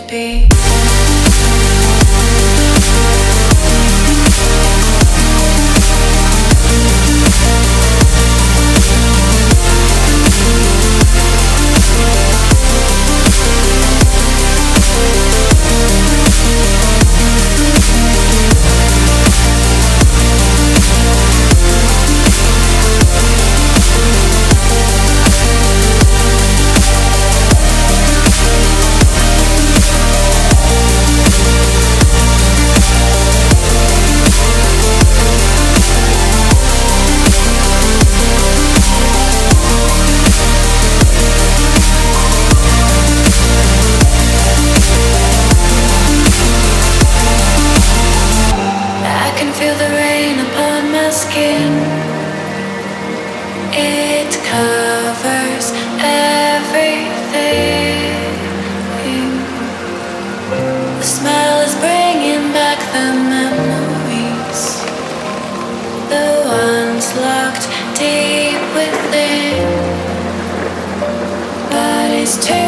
be. Deep within. But it's too